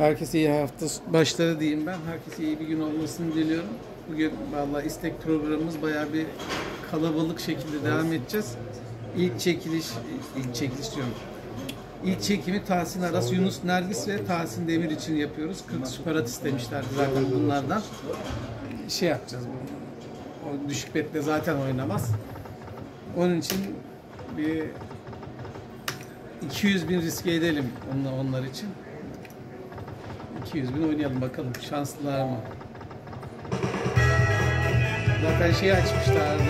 Herkese iyi hafta başları diyeyim ben. Herkese iyi bir gün olmasını diliyorum. Bugün vallahi istek programımız bayağı bir kalabalık şekilde devam edeceğiz. İlk çekiliş, ilk çekiliş diyorum. İlk çekimi Tahsin Aras, Yunus Nergis ve Tahsin Demir için yapıyoruz. 40 süperat istemişlerdi zaten bunlardan. Şey yapacağız. O düşük betle zaten oynamaz. Onun için bir 200 bin riske edelim onlar, onlar için. 200 bin oynayalım bakalım şanslılar mı? Zaten şey açmışlardı.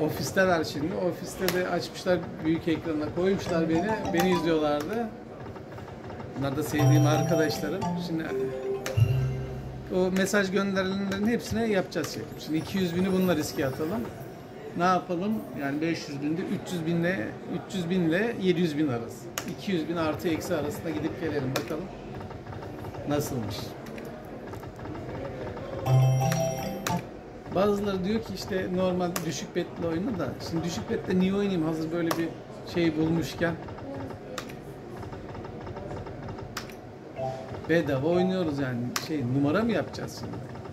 Ofiste var şimdi. Ofiste de açmışlar büyük ekrana koymuşlar beni. Beni izliyorlardı. Bunlar da sevdiğim arkadaşlarım. Şimdi o mesaj gönderilenlerin hepsine yapacağız şey. Şimdi 200 bini bununla riske atalım. Ne yapalım? Yani 500 binde 300 binle 300 binle 700 bin arası. 200 bin artı eksi arasında gidip gelelim bakalım. Nasılmış? Bazıları diyor ki işte normal düşük betle oyna da şimdi düşük betle niye oynayayım hazır böyle bir şey bulmuşken bedava oynuyoruz yani şey numara mı yapacağız şimdi?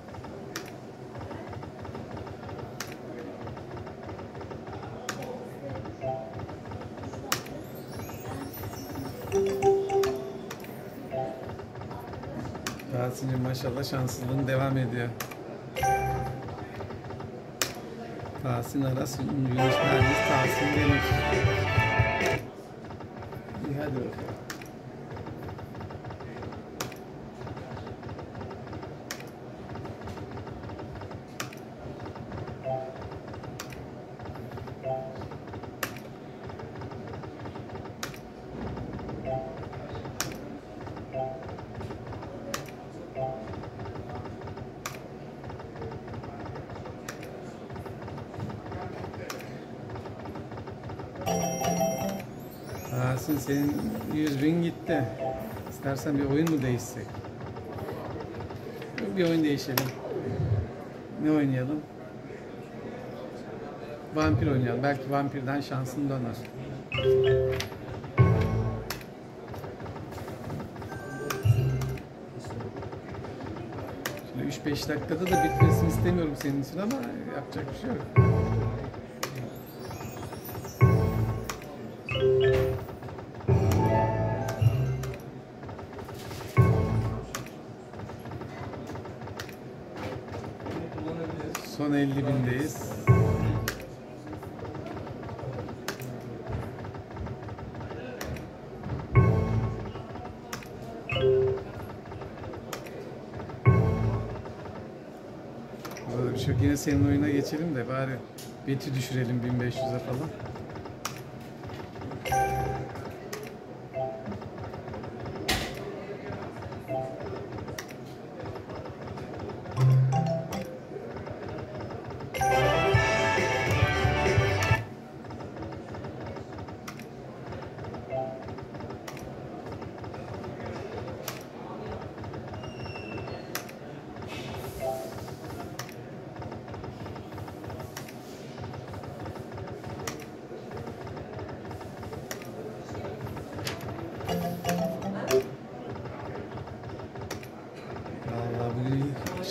Tahsin'cim maşallah şanssızlığın devam ediyor. Tahsin Aras, Yunus Nergis, Tahsin Demir. İyi hadi bakalım. Tahsin senin 100 bin gitti. İstersen bir oyun mu değişsek? Bir oyun değişelim. Ne oynayalım? Vampir oynayalım. Belki vampirden şansın döner. Şimdi 3-5 dakikada da bitmesini istemiyorum senin için ama yapacak bir şey yok. Son 50 bindeyiz. Böyle bir şey. Yine senin oyuna geçelim de bari beti düşürelim 1500'e falan.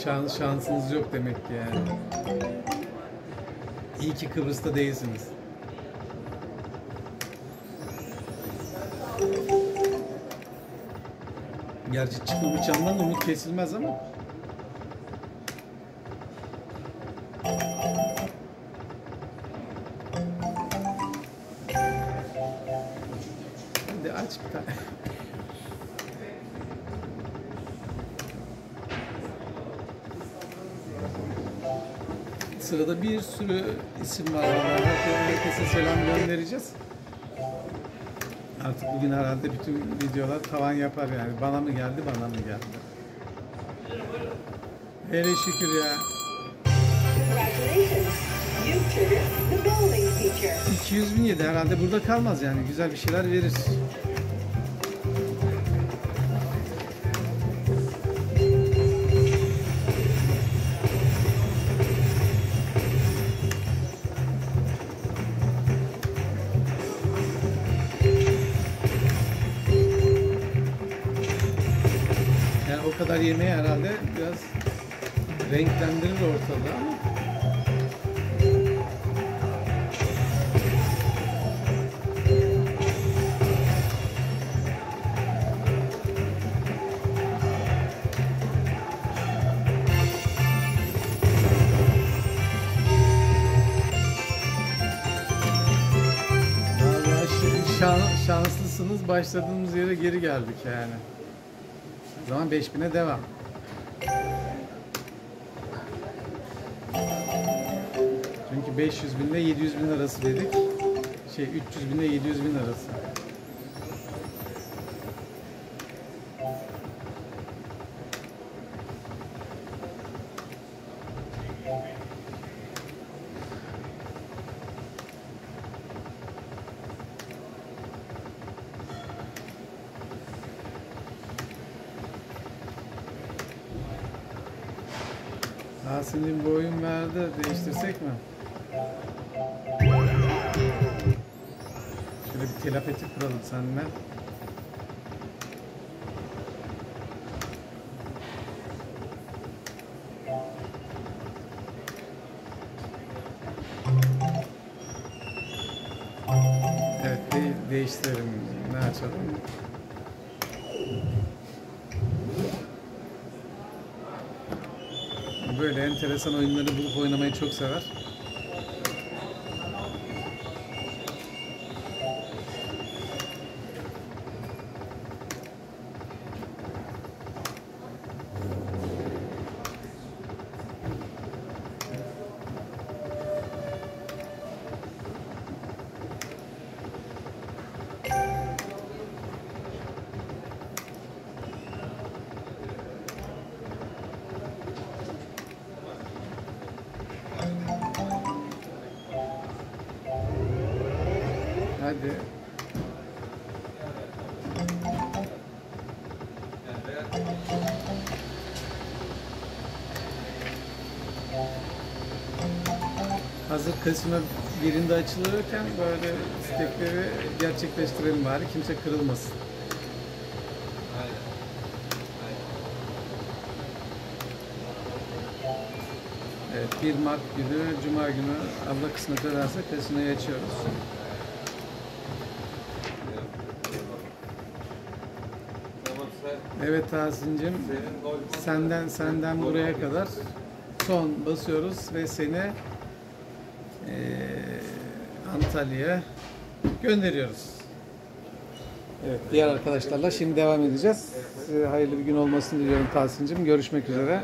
Şans, şansınız yok demek ki yani. İyi ki Kıbrıs'ta değilsiniz. Gerçi çıkma bıçağından umut kesilmez ama. Sırada bir sürü isim var. Herkese, selam göndereceğiz. Artık bugün herhalde bütün videolar tavan yapar yani. Bana mı geldi, bana mı geldi? Hele şükür ya. Congratulations! You've triggered the bowling feature. 200 bin yedi herhalde burada kalmaz yani. Güzel bir şeyler verir. Kadar yemeği herhalde biraz renklendirir ortalığı ama şanslısınız. Başladığımız yere geri geldik yani. O zaman 5000'e devam. Çünkü 500 bin ile 700 bin arası dedik. Şey 300 bin ile 700 bin arası. Asil'in bu oyun verdi. Değiştirsek mi? Şöyle bir telafeti kuralım seninle. Evet, de- değiştirelim. Ne açalım? Böyle enteresan oyunları bulup oynamayı çok sever. Hadi. Hazır kasino birinde açılırken böyle istekleri gerçekleştirelim bari. Kimse kırılmasın. Evet, 1 Mart günü, Cuma günü Allah kısmet ederse kasinoyu açıyoruz. Evet Tahsin'cim, senden senden buraya kadar son basıyoruz ve seni eee, Antalya'ya gönderiyoruz. Evet, diğer arkadaşlarla şimdi devam edeceğiz. Size hayırlı bir gün olmasını diliyorum Tahsin'cim. Görüşmek üzere.